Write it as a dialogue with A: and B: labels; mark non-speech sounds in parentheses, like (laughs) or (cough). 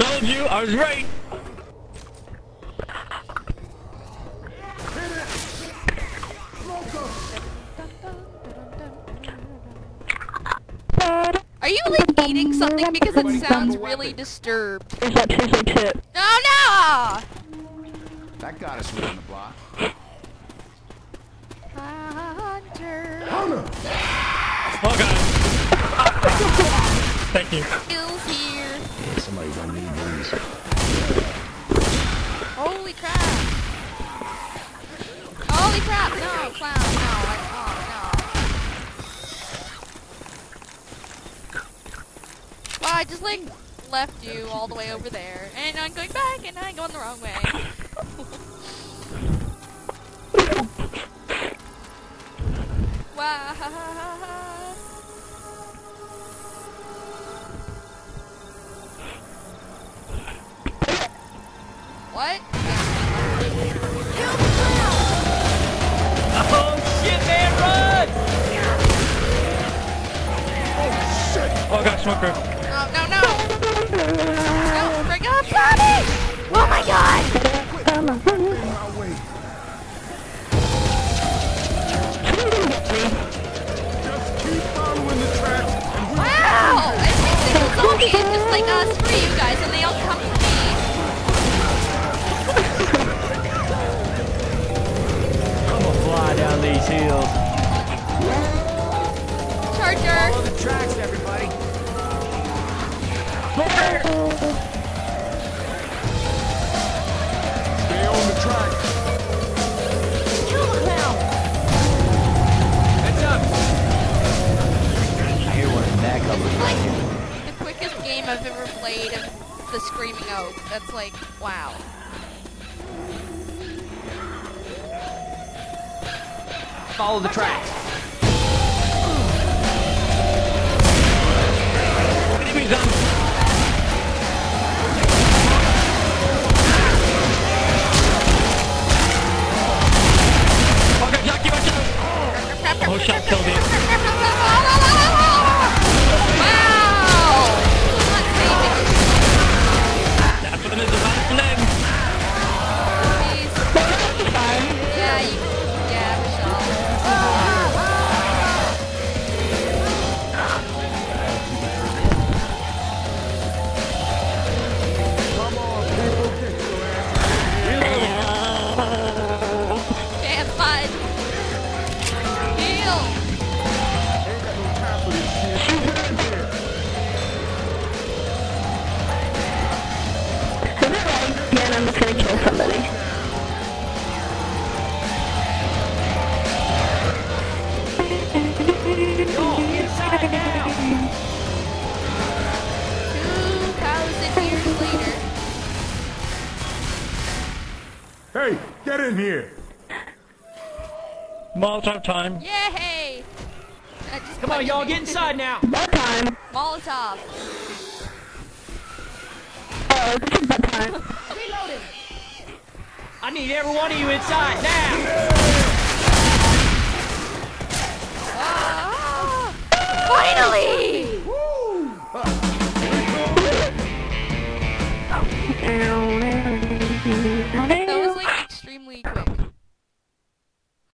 A: I was right.
B: Are you like eating something because it sounds really disturbed?
C: There's that seriously tip.
B: Oh no!
D: That got us around the block.
B: Hunter,
A: Oh god. (laughs) Thank you.
B: you here.
D: Yeah, somebody's gonna need these.
B: Holy crap! Holy crap! No, clown, no, I, oh no. Well, I just like left you all the way over there, and I'm going back, and I'm going the wrong way. (laughs) wow. What?
A: Oh shit, man, run! Oh, oh god, smoker.
B: No, no, no! No, bring up Bobby! Oh my god!
D: Just keep following the tracks and we'll
B: Wow! Every single zombie is just like us for you guys, and they all come for me.
A: I'm gonna fly down these hills.
B: Charger!
D: follow the tracks, everybody. Stay on the track. Heads up. I hear one back up.
B: Like, the quickest game I've ever played of the Screaming Oak. That's like, wow.
E: Follow the tracks.
A: Enemies on. Killed it.
D: Get in here.
A: Molotov time.
B: Yay! Uh, I
E: Come on, y'all, get inside now.
C: That time.
B: Molotov.
C: Oh, this is that time.
E: I need every one of you inside now.